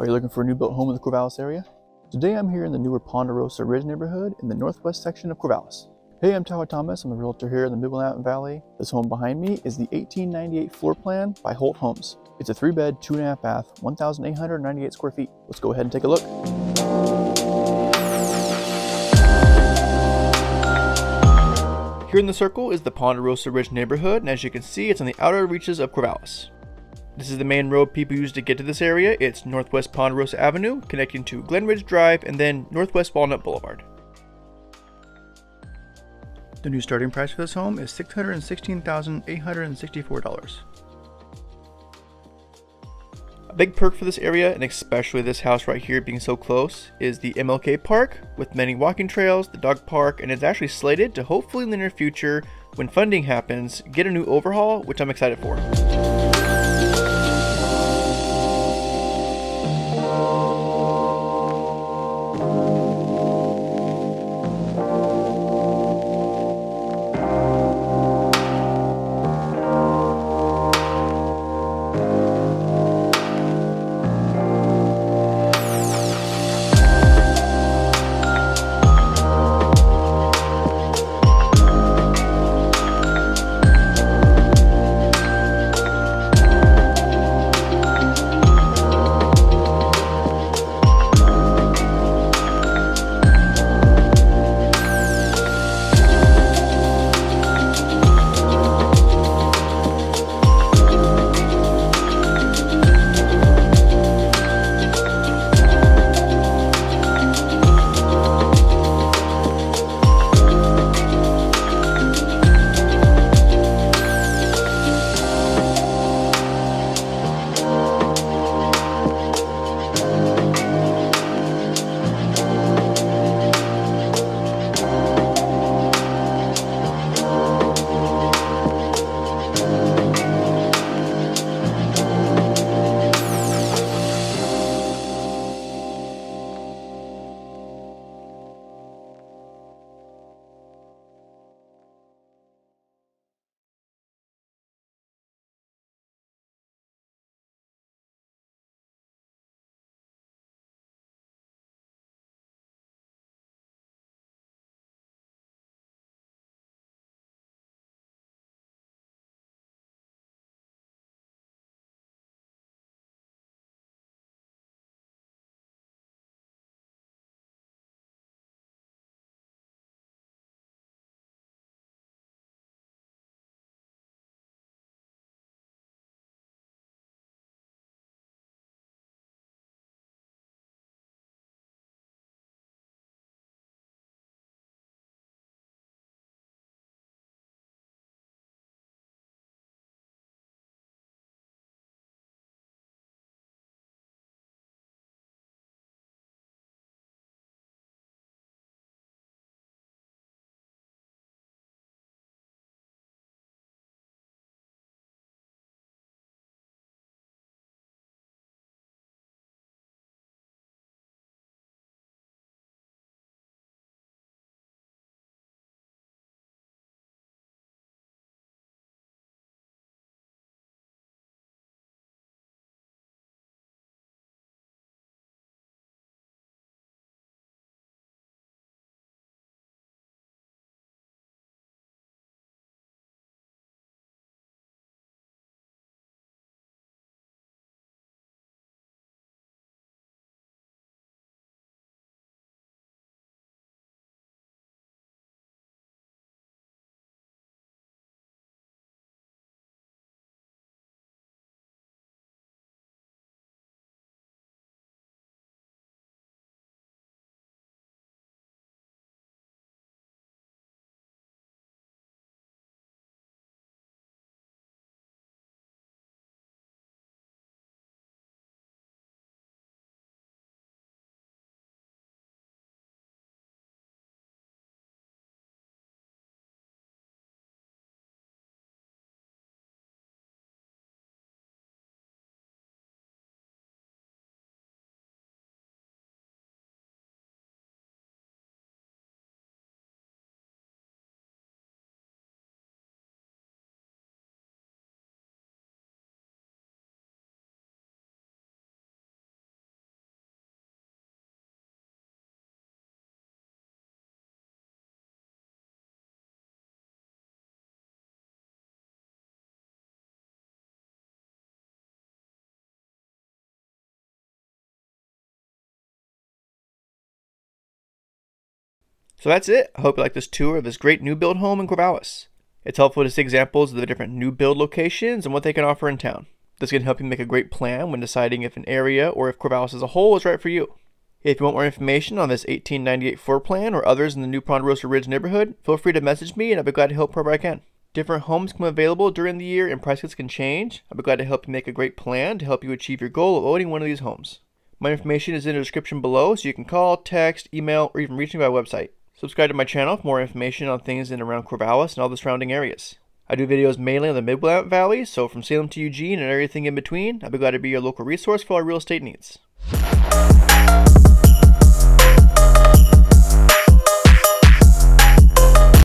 Are you looking for a new built home in the Corvallis area? Today I'm here in the newer Ponderosa Ridge neighborhood in the northwest section of Corvallis. Hey, I'm Tyler Thomas. I'm a realtor here in the Mid-Willamette Valley. This home behind me is the 1898 floor plan by Holt Homes. It's a three bed, two and a half bath, 1,898 square feet. Let's go ahead and take a look. Here in the circle is the Ponderosa Ridge neighborhood, and as you can see, it's on the outer reaches of Corvallis. This is the main road people use to get to this area. It's Northwest Ponderosa Avenue, connecting to Glenridge Drive and then Northwest Walnut Boulevard. The new starting price for this home is $616,864. A big perk for this area, and especially this house right here being so close, is the MLK Park with many walking trails, the dog park, and it's actually slated to hopefully in the near future, when funding happens, get a new overhaul, which I'm excited for. So that's it. I hope you like this tour of this great new build home in Corvallis. It's helpful to see examples of the different new build locations and what they can offer in town. This can help you make a great plan when deciding if an area or if Corvallis as a whole is right for you. If you want more information on this 1898 floor plan or others in the new Ponderosa Ridge neighborhood, feel free to message me and I'll be glad to help wherever I can. Different homes come available during the year and prices can change. I'll be glad to help you make a great plan to help you achieve your goal of owning one of these homes. My information is in the description below so you can call, text, email, or even reach me by website. Subscribe to my channel for more information on things in and around Corvallis and all the surrounding areas. I do videos mainly on the Mid-Willamette Valley, so from Salem to Eugene and everything in between, I'll be glad to be your local resource for our real estate needs.